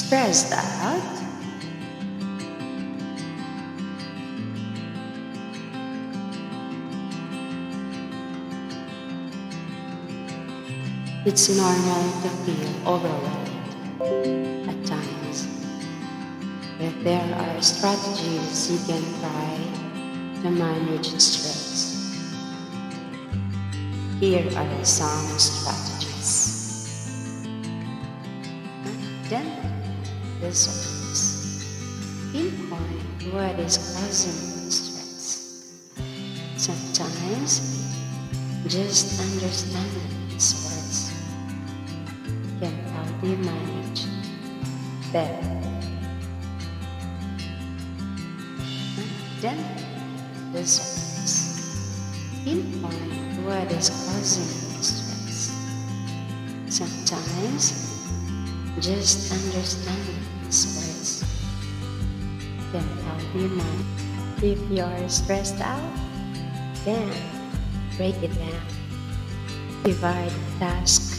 stressed that. It's normal to feel overwhelmed at times. If there are strategies you can try to manage stress, here are some strategies. Identify the source. Pinpoint what is stress. Sometimes, just understanding the source can help you manage better. Identify the source. Pinpoint what is causing stress. Sometimes, just understanding these words can help you mind. If you're stressed out, then break it down. Divide the task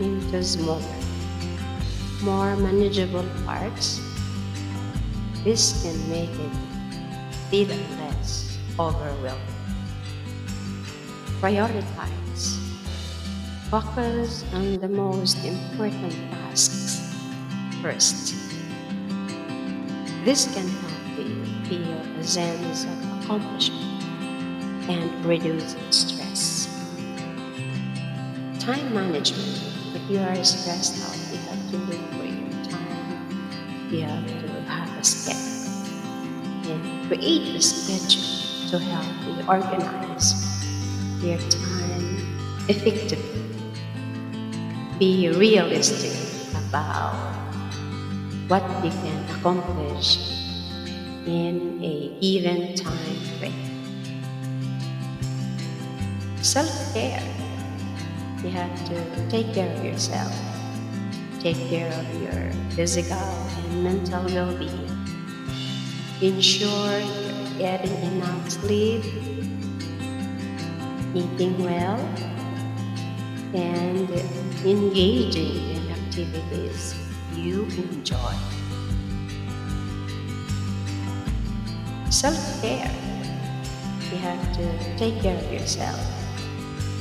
into smaller, more manageable parts. This can make it feel less overwhelming. Prioritize. Focus on the most important tasks first. This can help you feel a sense of accomplishment and reduce stress. Time management. If you are stressed out, you have to look for your time. You have to have a schedule and create a schedule to help you organize your time effectively. Be realistic about what you can accomplish in a given time frame. Self care. You have to take care of yourself, take care of your physical and mental well being. Ensure you're getting enough sleep, eating well, and engaging in activities you enjoy. Self care. You have to take care of yourself,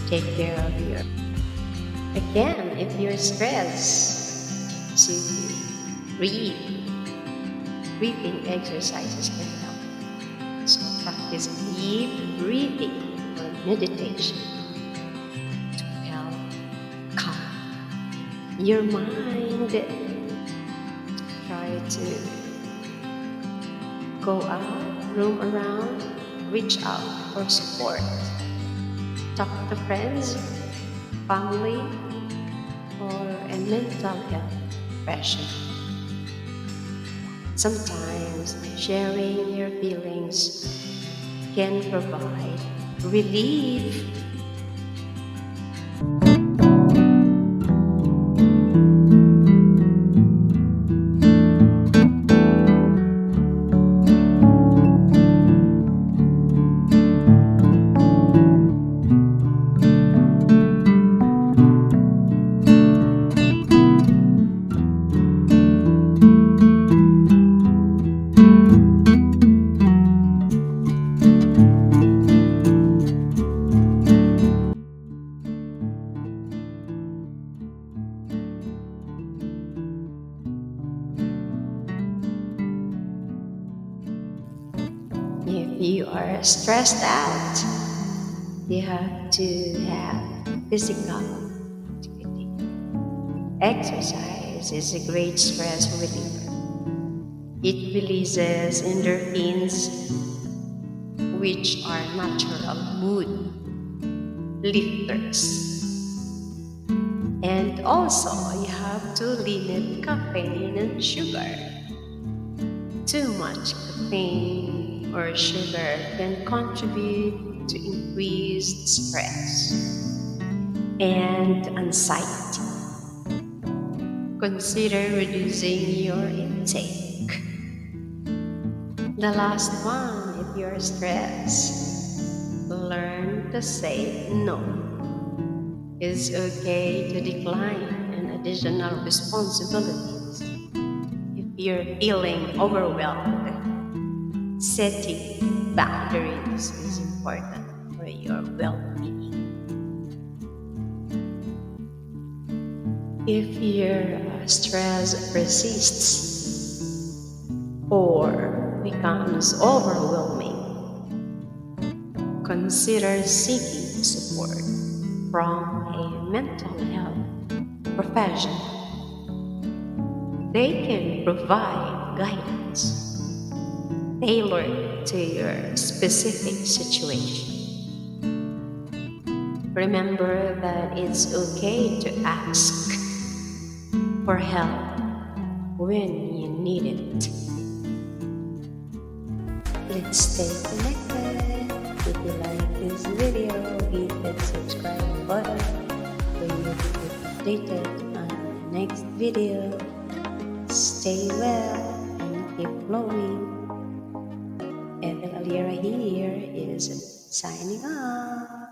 take care of your. Again, if you're stressed, to breathe. Breathing exercises can help. So practice deep breathing or meditation your mind. Try to go out, roam around, reach out for support. Talk to friends, family, or a mental health professional. Sometimes sharing your feelings can provide relief. You are stressed out, you have to have physical activity. Exercise is a great stress reliever. It releases endorphins, which are natural mood lifters. And also, you have to limit caffeine and sugar. Too much caffeine or sugar can contribute to increased stress and anxiety. Consider reducing your intake. The last one, if you're stressed, learn to say no. It's okay to decline an additional responsibilities if you're feeling overwhelmed, setting boundaries is important for your well being. If your uh, stress persists or becomes overwhelming, consider seeking support from a mental health professional. They can provide guidance tailored to your specific situation. Remember that it's okay to ask for help when you need it. Let's stay connected. If you like this video, hit that subscribe button for you to be updated on the next video. Stay well and keep glowing. Allera here is signing off.